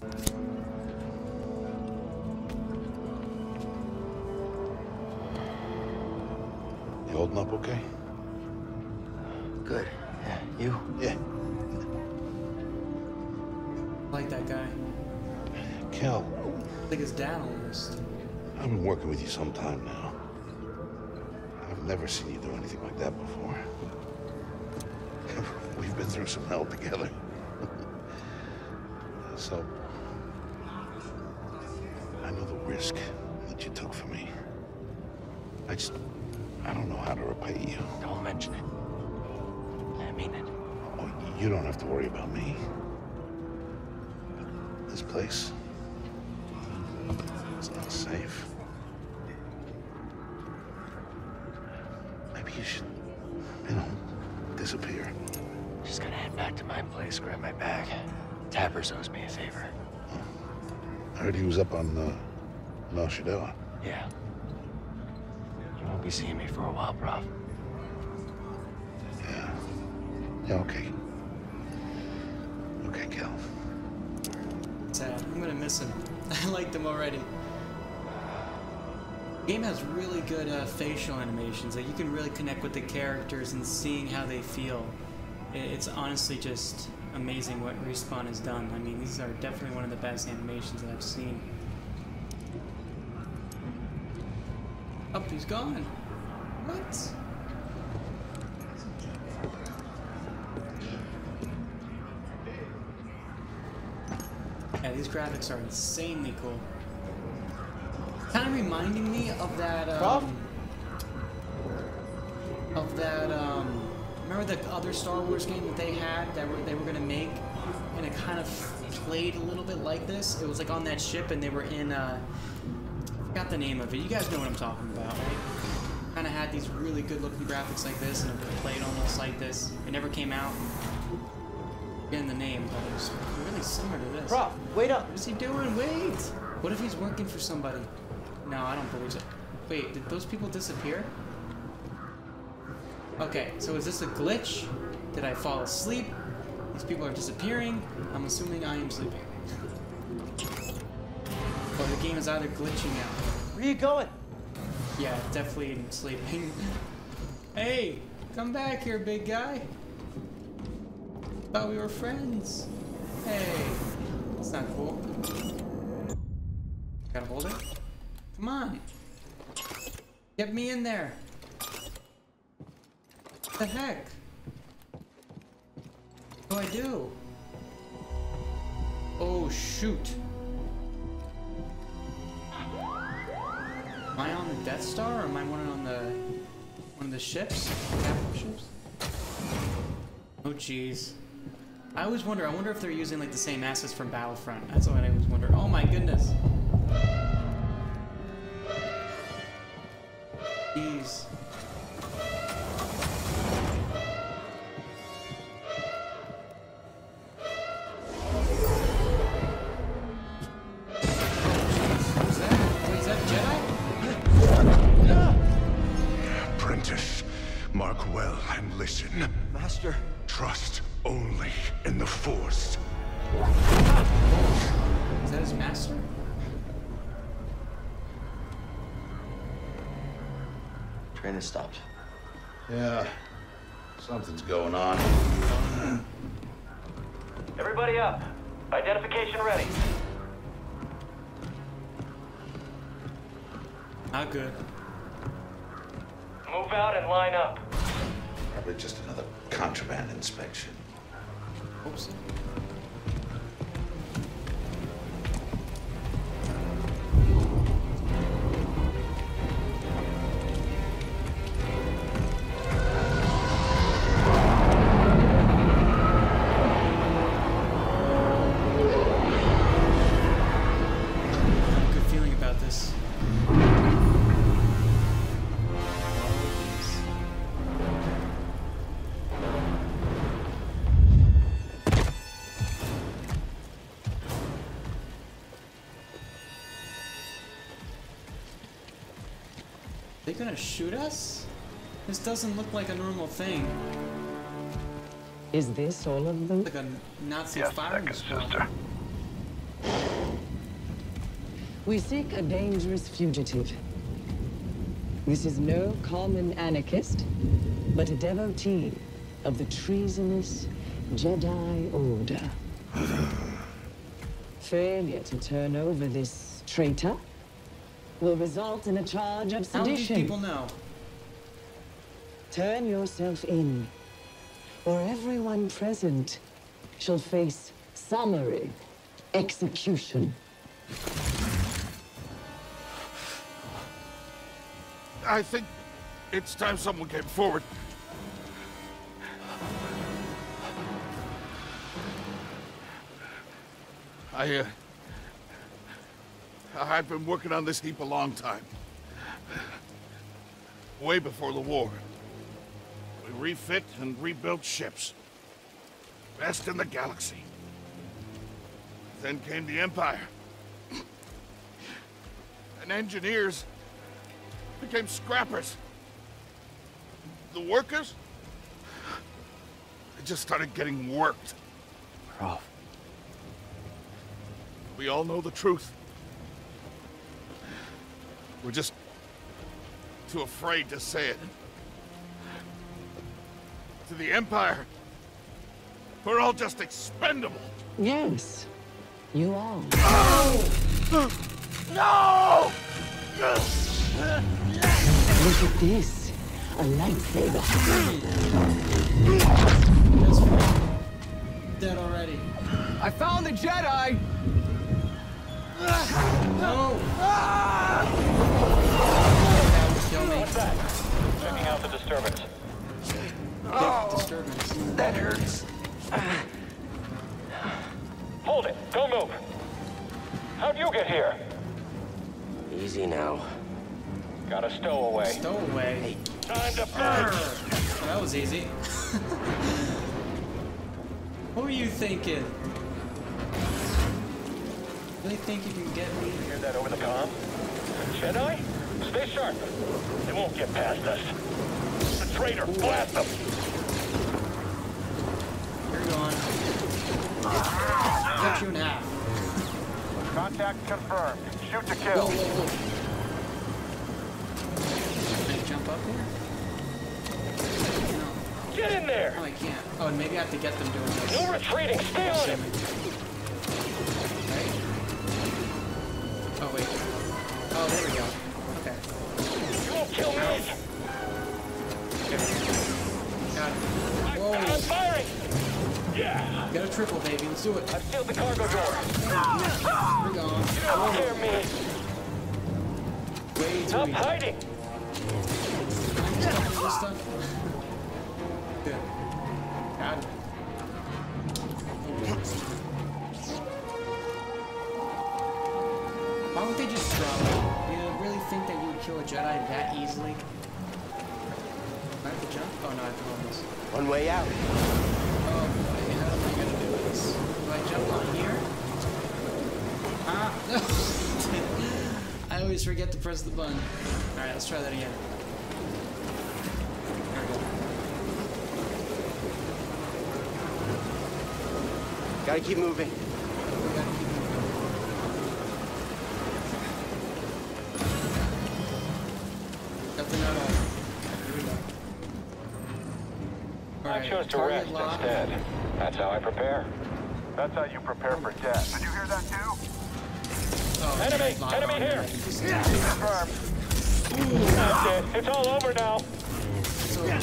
You holding up okay? Good. Yeah, you? Yeah. like that guy. Cal, Like his dad almost. I've been working with you some time now. I've never seen you do anything like that before. We've been through some hell together. So, I know the risk that you took for me. I just, I don't know how to repay you. Don't mention it. I mean it. Oh, you don't have to worry about me. But this place, it's not safe. Maybe you should, you know, disappear. Just gotta head back to my place, grab my bag. Tappers owes me a favor. I heard he was up on uh, Mel Shadella. Yeah. You won't be seeing me for a while, Prauf. Yeah. Yeah, okay. Okay, Cal. Sad. I'm gonna miss him. I liked him already. The game has really good uh, facial animations. Like you can really connect with the characters and seeing how they feel. It's honestly just amazing what Respawn has done. I mean, these are definitely one of the best animations that I've seen. Up, he's gone. What? Yeah, these graphics are insanely cool. Kind of reminding me of that. Um, of that. Um, remember the other Star Wars game that they had that were, they were gonna make, and it kind of played a little bit like this. It was like on that ship, and they were in. Uh, I forgot the name of it. You guys know what I'm talking about, right? Kind of had these really good-looking graphics like this, and it played almost like this. It never came out. Getting the name, but it was really similar to this. Prauf, wait up. What is he doing? Wait! What if he's working for somebody? No, I don't believe it. Wait, did those people disappear? Okay, so is this a glitch? Did I fall asleep? These people are disappearing. I'm assuming I am sleeping. Or the game is either glitching out. Where are you going? Yeah, definitely sleeping. hey, come back here, big guy. Thought we were friends. Hey, that's not cool. Gotta hold it. Come on. Get me in there. What the heck? What do I do? Oh, shoot. Am I on the Death Star or am I one on the one of the ships? Capital ships? Oh jeez. I always wonder, I wonder if they're using like the same assets from Battlefront. That's what I always wonder. Oh my goodness. Jeez. Listen. Master. Trust only in the Force. Is that his master? Train has stopped. Yeah. Something's going on. Everybody up. Identification ready. Not good. Move out and line up. Probably just another contraband inspection. Oops. They gonna shoot us? This doesn't look like a normal thing. Is this all of them? Like a Nazi Yes, firing squad. We seek a dangerous fugitive. This is no common anarchist, but a devotee of the treasonous Jedi Order. Failure to turn over this traitor will result in a charge of sedition. How do sedition. people know? Turn yourself in, or everyone present shall face summary execution. I think it's time someone came forward. I, uh... I've been working on this heap a long time. Way before the war. We refit and rebuilt ships. Best in the galaxy. Then came the Empire. And engineers became scrappers. The workers? They just started getting worked. Rolf, We all know the truth. We're just too afraid to say it. To the Empire, we're all just expendable. Yes, you are. No! Look at this. A lightsaber. That's. Dead already. I found the Jedi! No! That disturbance. Big disturbance. that hurts. Hold it. Don't move. How'd you get here? Easy now. Got a stowaway. Stowaway. Time to burn. Well, that was easy. what were you thinking? They think you can get me? You Hear that over the comm? Jedi? Stay sharp. They won't get past us. The traitor. Blast them. You're gone. Cut you in half. Contact confirmed. Shoot to kill. whoa, whoa. Can I jump up here? No. Get in there. No, I can't. Oh, and maybe I have to get them doing this. No retreating. Stay on him. Yeah. Got a triple, baby. Let's do it. I've sealed the cargo door. We're gone. You don't scare me. Way too Stop easy. hiding. This stuff. Good. Got it. Why would they just drop it? You really think that you would kill a Jedi that easily? I have to jump? Oh no, I have to hold this. One way out. Oh boy, how am I gonna do this? Do I jump on here? Ah! I always forget to press the button. Alright, let's try that again. There we go. Gotta keep moving. Gotta keep moving. Got the nut off. Here we go. I Alright, chose to target rest lock. instead. That's how I prepare. That's how you prepare for death. Did you hear that too? Oh, Enemy! lock Enemy on here! there. Just- Confirmed. That's it. It's all over now. So, buddy.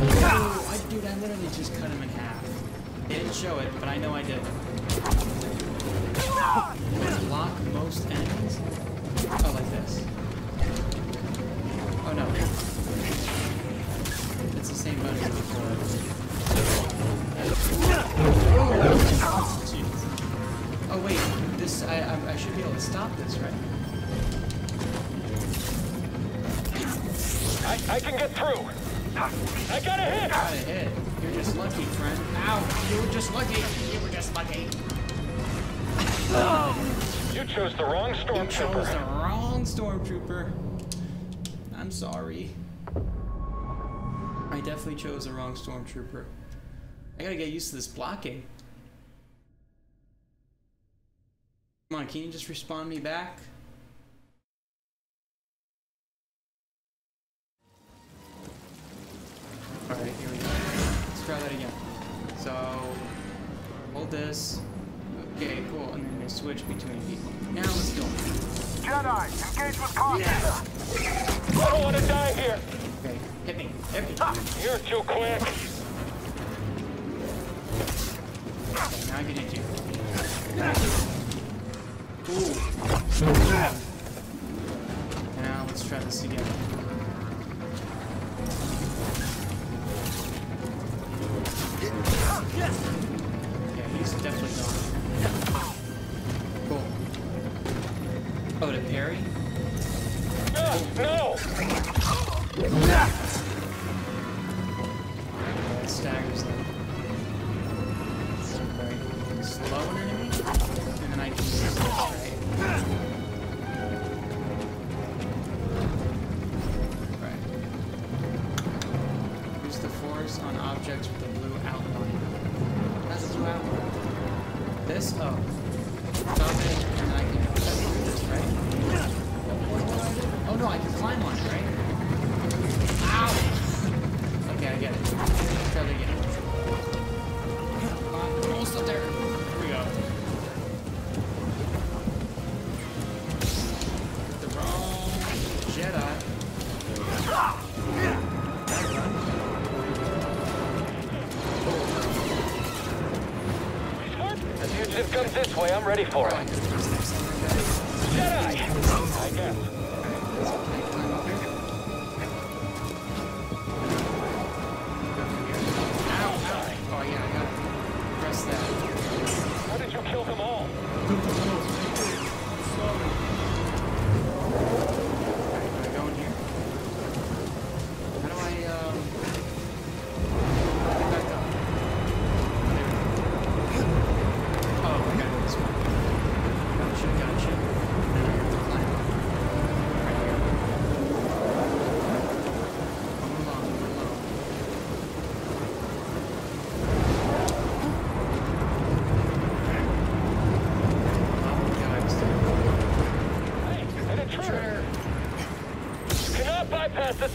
Oh, I, dude, I literally just cut him in half. They didn't show it, but I know I did. Block most enemies. Oh, like this. Oh no. It's the same button as before. Oh. Oh wait, this I, I I should be able to stop this, right? I, I can get through. I got a hit. Got a hit. You're just lucky, friend. Ow! You were just lucky. You were just lucky. Oh. You chose the wrong stormtrooper. You chose the wrong stormtrooper. I'm sorry. I definitely chose the wrong stormtrooper. I gotta get used to this blocking. Come on, can you just respond me back? Alright, here we go. Let's try that again. So, hold this. Okay, cool, and then they switch between people. Now let's go. Jedi, engage with combat! Yeah. I don't want to die here! Okay, hit me, hit me. Ah, you're too quick! Now I get into Ooh. Now let's try this again. Yeah, he's definitely gone. Cool. Oh, to parry? No! no! ready for it.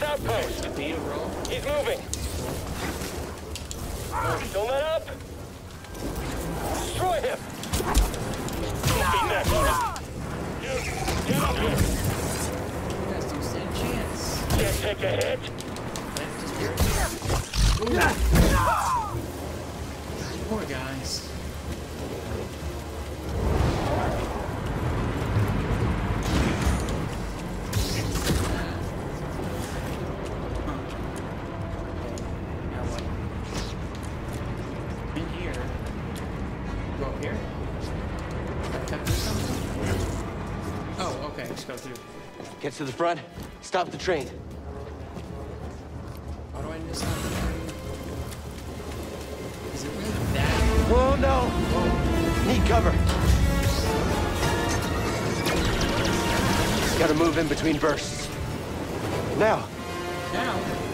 outpost. He's moving. just through. Gets to the front, stop the train. How do I miss it really that? Whoa, no! Whoa. Need cover. Gotta move in between bursts. Now. Now?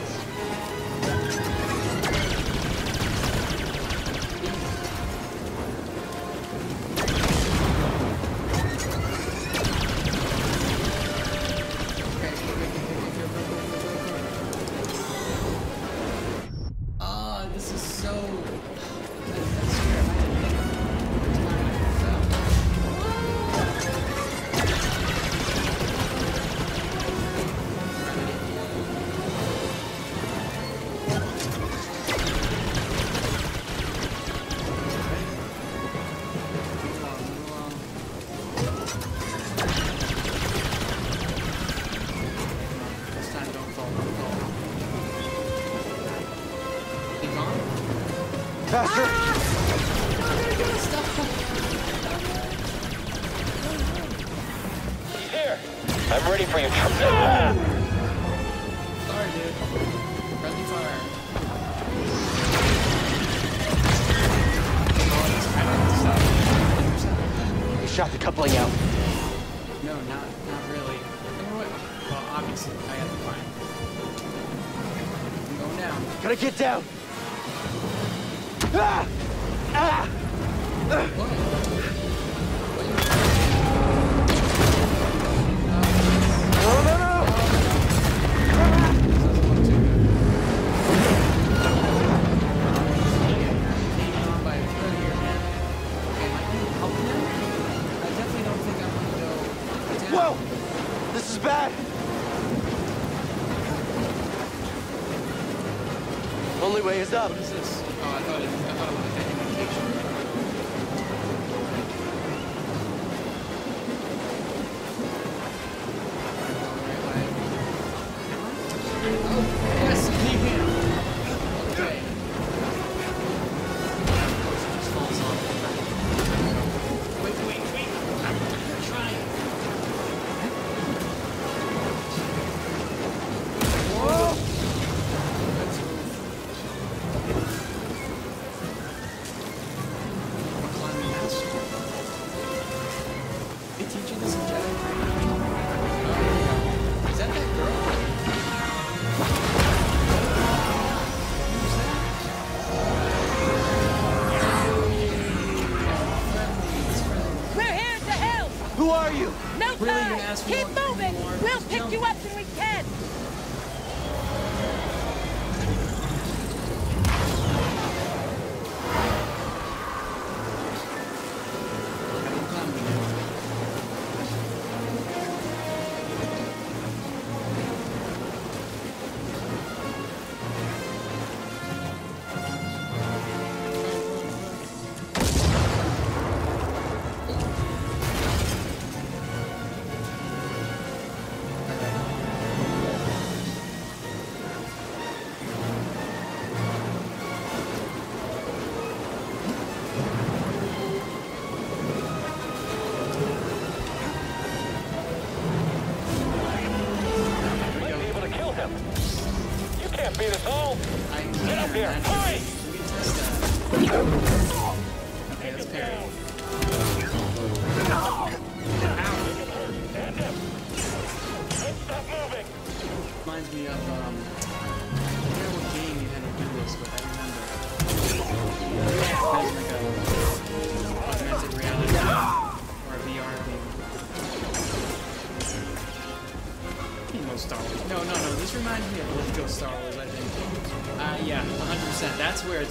好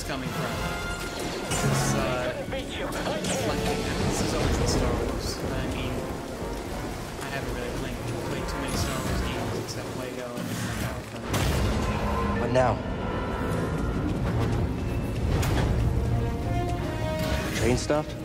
coming from. This is, uh, this is always the Star Wars. I mean, I haven't really played, played too many Star Wars games except Lego and Battlefront. What now? Train stuff?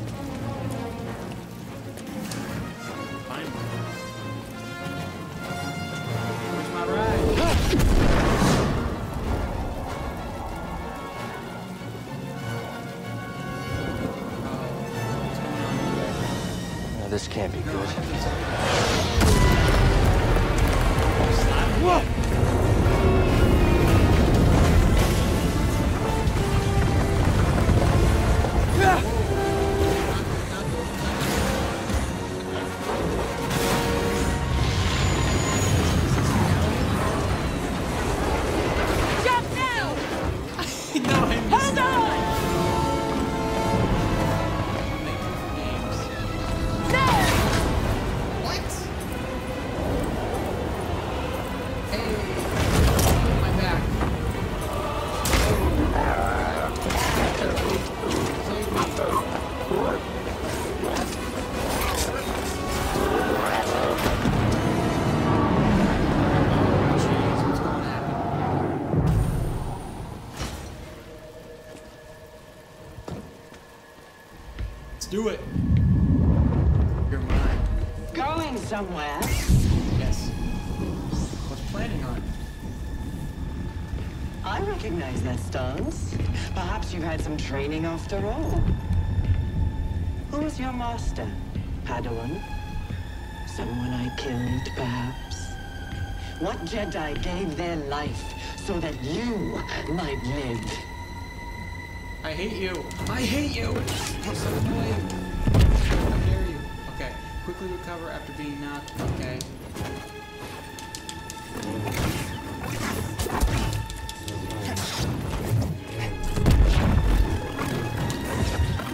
somewhere. Yes. What's planning on. I recognize that stance. Perhaps you've had some training after all. Who was your master, Padawan? Someone I killed, perhaps? What Jedi gave their life so that you might live? I hate you. I hate you quickly recover after being knocked. Okay.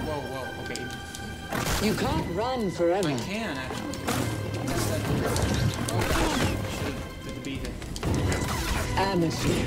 Whoa, whoa, okay. You can't run forever. I can, actually. Oh, Atmosphere.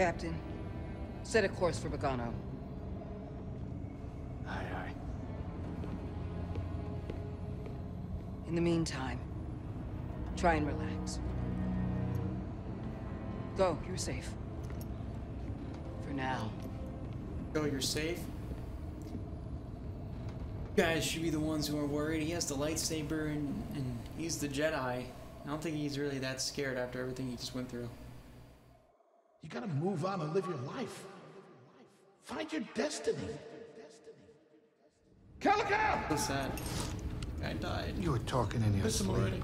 Captain, set a course for Bogano. Aye, aye. In the meantime, try and relax. Go, you're safe. For now. Go, you're safe. You guys should be the ones who are worried. He has the lightsaber and, and he's the Jedi. I don't think he's really that scared after everything he just went through. You gotta move on and live your life. Find your destiny. Calico! What's that? I died. You were talking in your Miss him sleep. already.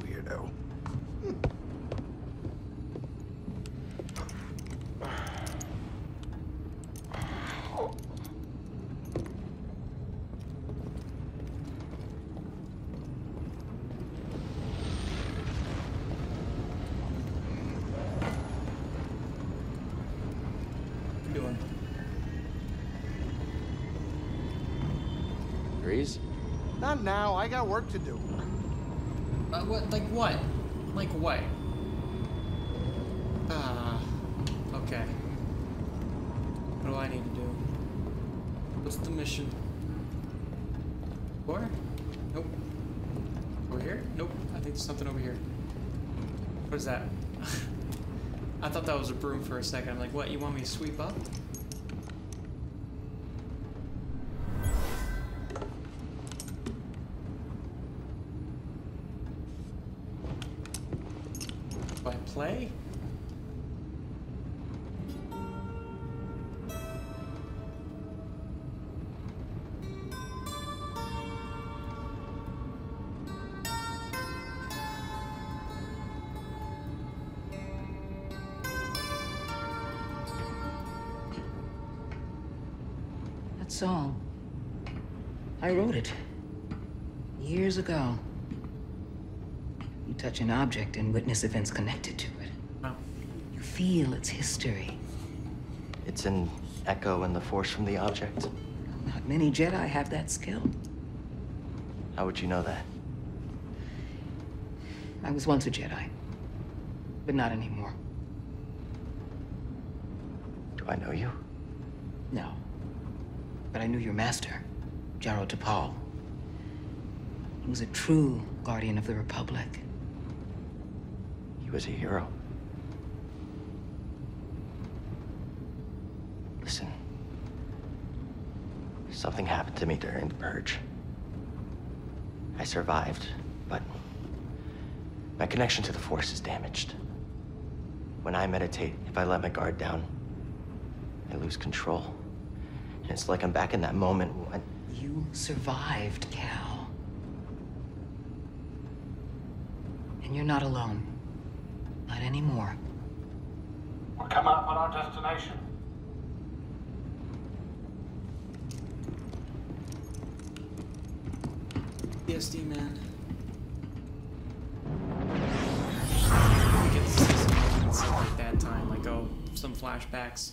Weirdo. What you doing? Greez? Not now. I got work to do. Uh, what? Like what? Like what? Ah. okay. What do I need to do? What's the mission? Where? Nope. Over here? Nope. I think there's something over here. What is that? I thought that was a broom for a second. I'm like, what? You want me to sweep up? Touch an object and witness events connected to it. No. You feel its history. It's an echo in the force from the object. Not many Jedi have that skill. How would you know that? I was once a Jedi. But not anymore. Do I know you? No. But I knew your master, Jaro Tapal. He was a true guardian of the Republic. He was a hero. Listen. Something happened to me during the purge. I survived, but my connection to the Force is damaged. When I meditate, if I let my guard down, I lose control. And it's like I'm back in that moment when You survived, Cal. And you're not alone. Not anymore. come up on our destination. PSD man. We get to see some moments like that time, like oh, some flashbacks.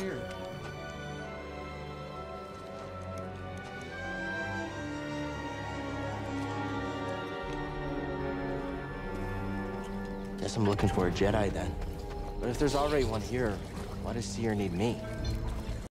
Here. Guess I'm looking for a Jedi then. But if there's already one here, why does Cere need me?